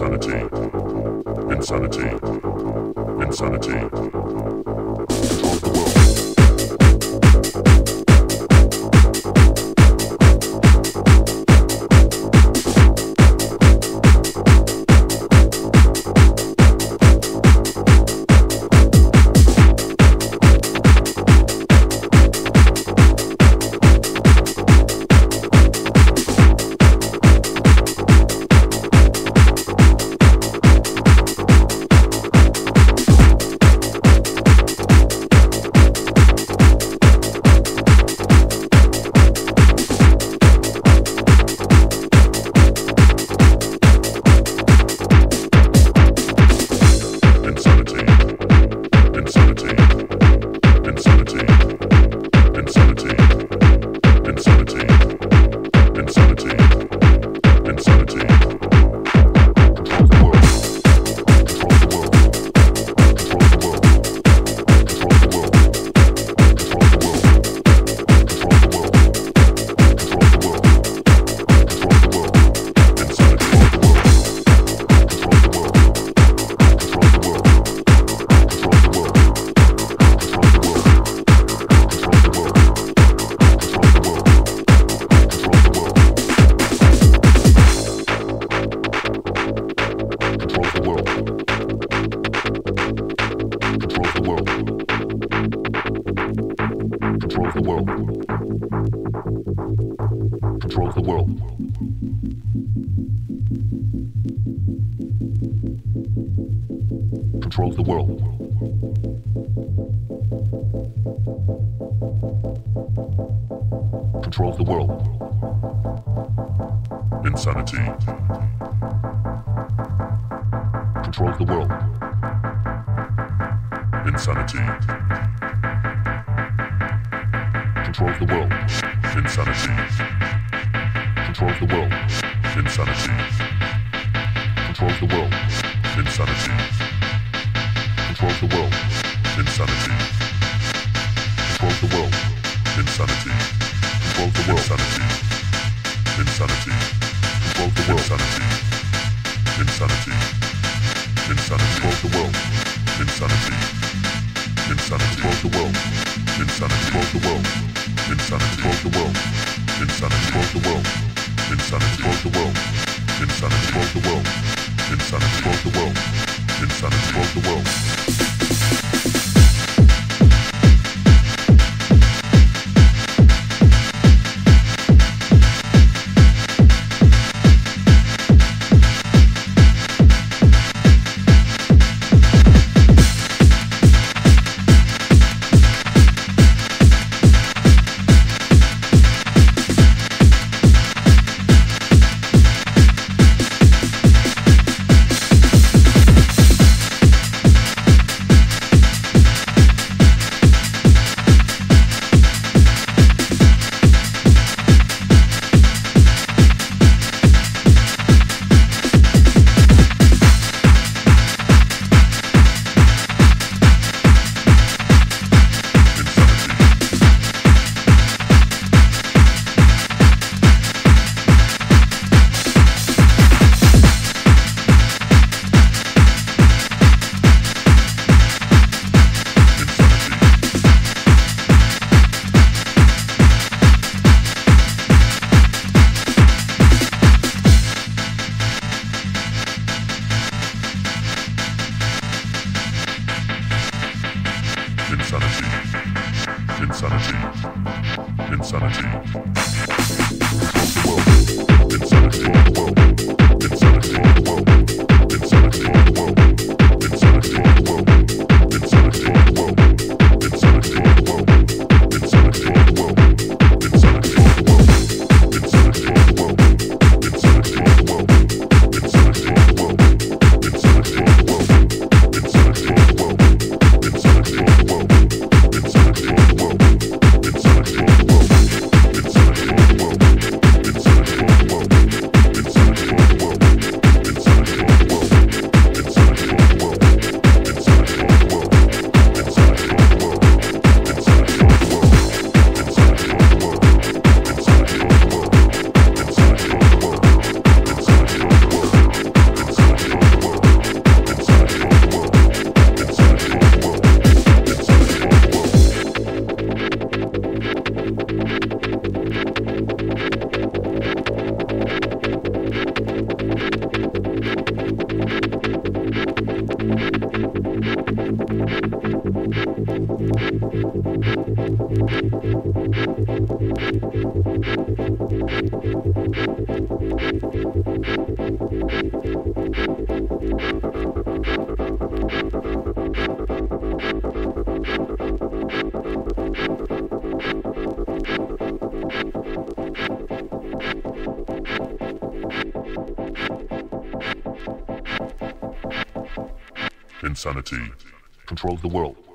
insanity, insanity, insanity. insanity. controls the world. Controls the world. Insanity. Controls the world. Insanity controls the world, insanity. Controls the world, insanity. Controls the world, insanity. Controls the world, insanity. Controls the world, insanity. Controls the world, insanity. Controls the world, insanity. the world. Insanity controls the world.